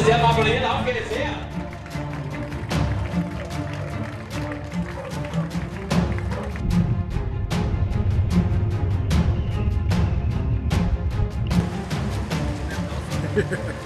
Alle sehr applaudieren, auf geht's her! Trainer,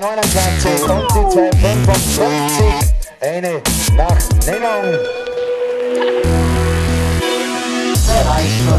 29 und die 255 eine Nachnennung. Erreicht von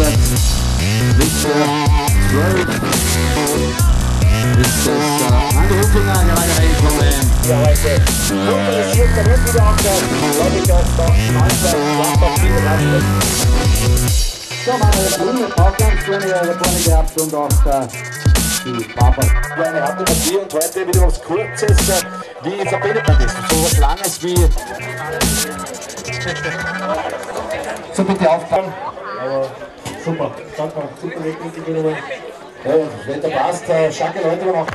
100 Liter 12 ist das äh, Anrufinger gerade reinkommen. Ja, heute. Motorisiert der Rücken wieder ich, viel Radl. So, meine gehabt und auch äh, die Papa. Eine harte Partie und heute wieder was Kurzes. äh, Wie verbindet man das? So was Langes wie. So bitte aufpassen. Super. Danke. Super Wettbewerb wieder. Ja, Wetter passt. äh, Schanke Leute noch.